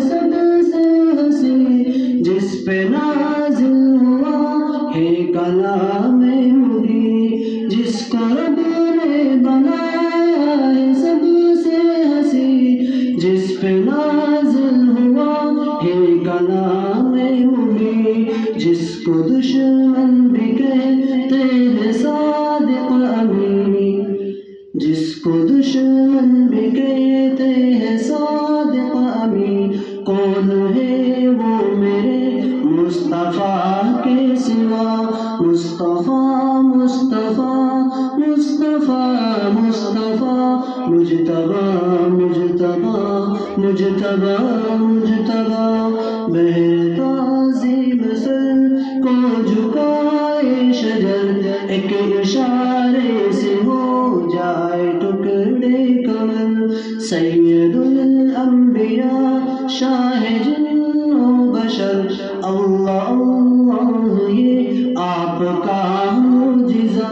سب سے ہنسی جس پہ نازل ہوا ہے کلام مبین جس کو رب نے بنایا ہے سب سے ہنسی، جس پہ نازل ہوا ہے کلام مبین جس کو دشمن بھی کہتے ہیں صادق امین جس کو دشمن مصطفیٰ کے سوا، مصطفیٰ مصطفیٰ مصطفیٰ مصطفیٰ مجتبہ مجتبہ مجتبہ مجتبہ بہر تعظیم سر کو جھکائے شجر، ایک اشارے سے ہو جائے ٹکڑے کمر سید الانبیاء شاہ جن بشر اللہ اللہ، یہ آپ کا معجزہ.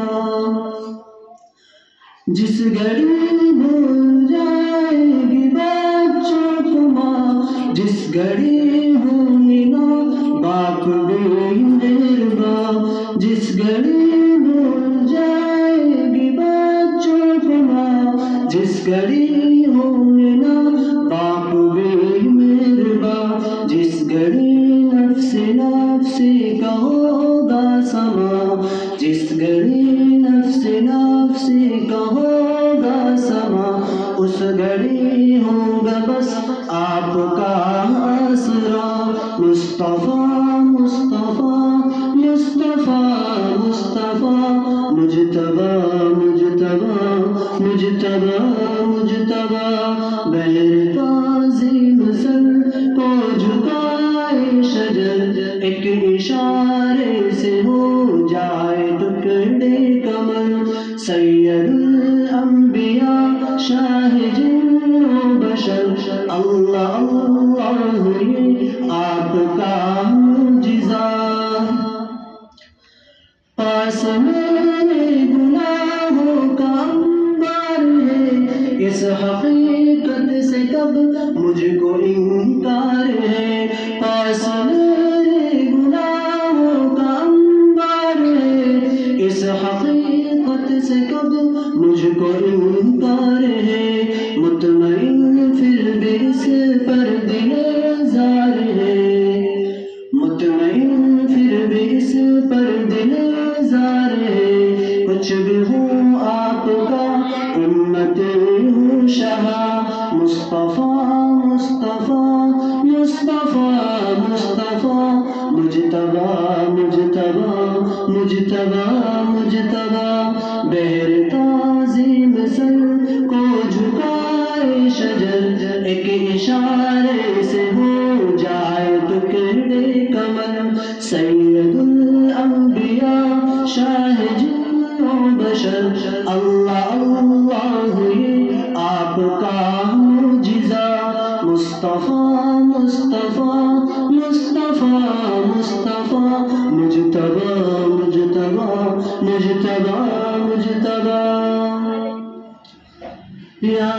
جس گھڑی بھول جائے گی بچوں کو ماں، جس گھڑی ہوگی نا باپ بے مہرباں جس گھڑی مصطفیٰ مصطفیٰ مصطفیٰ مصطفیٰ مجتبہ مجتبہ مجتبہ مجتبہ بہر تعظیم سر کو جھکائے شجر ایک اشارے سے ہو جائے ٹکڑے کمر سید الانبیاء شاہ جن و بشر اس حقیقت سے کب مجھ کو انکار ہے؟ پاس میرے گناہوں کا انبار ہے۔ اس حقیقت سے کب مجھ کو انکار ہے؟ مطمئن ہوں شہا مصطفیٰ مصطفیٰ مصطفیٰ مصطفیٰ مجتبہ مجتبہ مجتبہ مجتبہ آپ کا معجزہ مصطفیٰ مصطفیٰ مصطفیٰ مصطفیٰ مجتبہ مجتبہ مجتبہ مجتبہ یا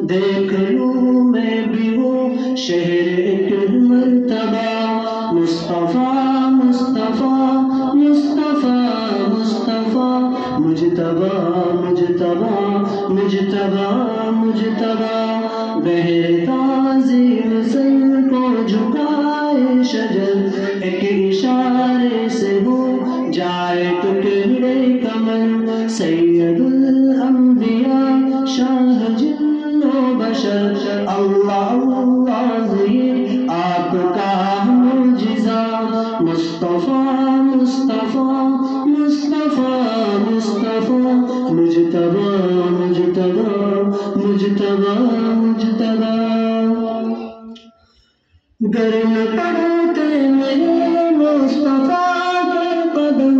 دیکھ لوں میں بھی وہ شہر ایک مرتبہ۔ مصطفیٰ مصطفیٰ مصطفیٰ مصطفیٰ۔ مجتبہ مجتبہ مجتبہ مجتبہ بہر تعظیم سر کو جھکائے شجر۔ ایک اشارے سے ہو جائے ٹکڑے کمر۔ سید جن و بشر اللہ اللہ ظہیر آپ کا معجزہ مصطفیٰ مصطفیٰ مصطفیٰ مصطفیٰ مجتبہ مجتبہ مجتبہ مجتبہ گر نہ میرے مصطفیٰ کے قدم